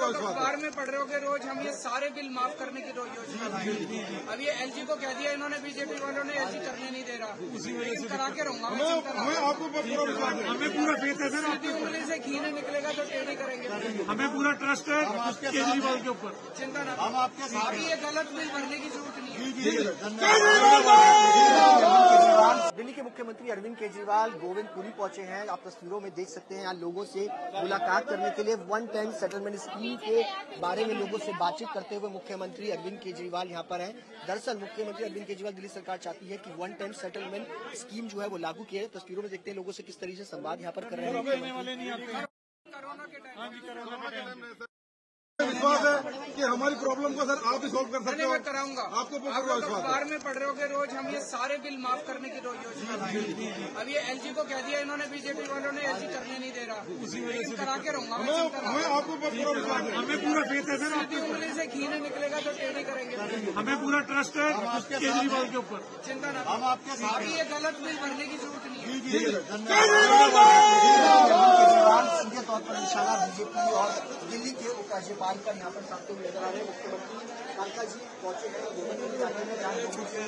अखबार में पढ़ रहे हो कि रोज हम ये सारे बिल माफ़ करने की रोज योजना लाएँगे अब ये एलजी को कह दिया इन्होंने बीजेपी वालों ने एलजी करने नहीं दे रहा। लेकिन करा के रहूँगा मैं हमें आपको पूरा विश्वास हमें पूरा फेथ है सर उंगली से घी नहीं निकलेगा तो टेढ़ी करेंगे। हमें पूरा ट्रस्ट है केजरीवाल के ऊपर। चिंता ना हम आपके साथ ये गलत बिल भरने की ज़रूरत नहीं है। के मुख्यमंत्री अरविंद केजरीवाल गोविंदपुरी पहुँचे हैं। आप तस्वीरों में देख सकते हैं यहाँ लोगों से मुलाकात करने के लिए वन टाइम सेटलमेंट स्कीम के बारे में लोगों से बातचीत करते हुए मुख्यमंत्री अरविंद केजरीवाल यहाँ पर हैं। दरअसल मुख्यमंत्री अरविंद केजरीवाल दिल्ली सरकार चाहती है कि वन टाइम सेटलमेंट स्कीम जो है वो लागू किया जाए तस्वीरों में देखते हैं लोगों से किस तरीके से संवाद यहाँ पर कर रहे हैं। के है हमारी प्रॉब्लम को सर आप ही सॉल्व कर सकते हो मैं कराऊँगा आपको है अखबार में पढ़ रहे हो रोज हम ये सारे बिल माफ़ करने की रोज योजना लाएँगे अब ये एलजी को कह दिया इन्होंने बीजेपी वालों ने एलजी करने नहीं दे रहा लेकिन करा के रहूँगा मैं आपको है हमें पूरा फेथ है सर उंगली से घी नहीं निकलेगा तो टेढ़ी करेंगे हमें पूरा ट्रस्ट है केजरीवाल के ऊपर चिंता ना हम आपके साथ ये गलत बिल भरने की ज़रूरत नहीं है तौर पर निशाना बीजेपी और दिल्ली के उपराज्यपाल पर यहाँ पर साधते हुए नज़र आ रहे हैं। मुख्यमंत्री कालका जी पहुँचे हैं गोविंद इलाके में जहाँ लोगों से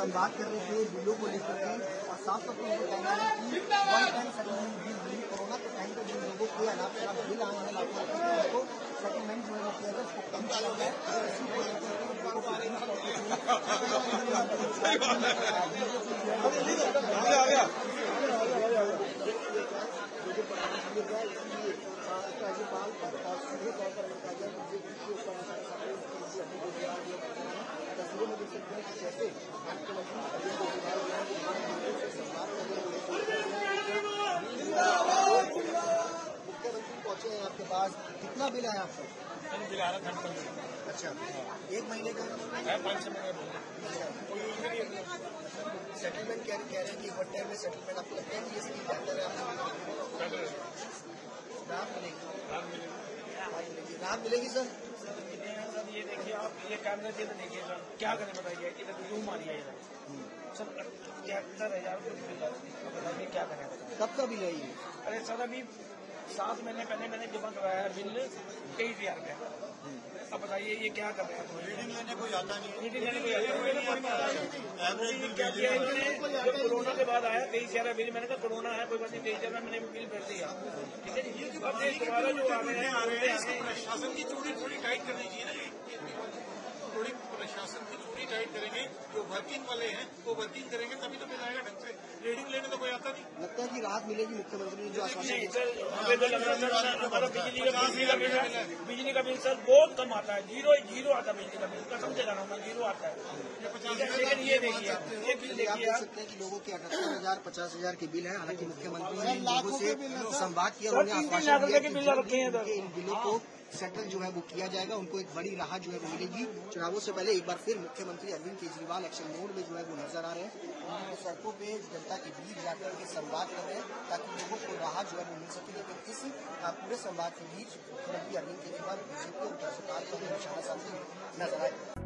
संवाद कर रहे थे बिलों को लेकर के और साफ़ तौर पर उनको कहना है कि one time settlement bill corona के टाइम पर जिन लोगों के अनाप शनाप बिल आए हैं लाखों उनको सेटलमेंट जो है वो किया जाए उसको कम किया जाए। इसी को लेकर के लोगों को राज्यपाल और सीधे तौर पर तस्वीरों में देख सकते हैं कि कैसे मुख्यमंत्री अरविंद केजरीवाल जो है प्रधानमंत्री से संवाद करने हुए मुख्यमंत्री पहुँचे हैं आपके पास कितना बिल है आपका अच्छा एक महीने का सेटलमेंट कह कह रहे हैं कि वन टाइम में सेटलमेंट आपको लगता है कि ये स्कीम बेहतर है? आपको राहत मिलेगी। राहत मिलेगी सर सर ये देखिए आप ये कैमरे से तो देखिए सर क्या करें बताइए? इधर जूम आ रही है इधर सर तिहत्तर हज़ार है। बताइए क्या करें? कब का बिल है ये? अरे सर अभी सात महीने पहले मैंने जमा कराया है बिल तेईस हज़ार का अब बताइए ये क्या कर रहे हैं? रीडिंग लेने कोई आता नहीं रीडिंग लेने कोई आता कोई कोरोना के बाद आया कई हज़ार बिल मैंने कहा कोरोना है कोई बात नहीं तेईस हज़ार मैंने बिल भर दिया ठीक है जी अब जो आ रहे हैं प्रशासन की चूड़ी थोड़ी टाइट करनी चाहिए थोड़ी प्रशासन की चूड़ी टाइट करेंगे वर्किंग वाले हैं वो वर्किंग करेंगे तभी तो मिल आएगा ढंग से। रीडिंग लेने तो कोई आता नहीं। लगता है कि राहत मिलेगी मुख्यमंत्री जो है हमारा बिजली का बिल बिजली का बिल सर बहुत कम आता है। ज़ीरो ज़ीरो आता है बिजली का बिल। कसम से जाना ज़ीरो आता है। है, लेकिन ये देखिए ये बिल देखिए आप। सकते हैं कि लोगों के अठहत्तर हज़ार पचास हज़ार के बिल है। हालाँकि मुख्यमंत्री ने लोगों से संवाद किया उन्हें तीन तीन आश्वासन दिया कि हैं ही इन बिलों को सेटल जो है वो किया जाएगा उनको एक बड़ी राहत जो है वो मिलेगी। चुनावों से पहले एक बार फिर मुख्यमंत्री अरविंद केजरीवाल एक्शन मोड में जो है वो नज़र आ रहे हैं। उन्होंने सड़कों पे जनता के बीच जाकर के संवाद कर रहे हैं, ताकि लोगों को राहत जो है वो मिल सके। लेकिन इस पूरे संवाद के बीच मुख्यमंत्री अरविंद केजरीवाल बीजेपी और को पर निशाना साधते नज़र आए।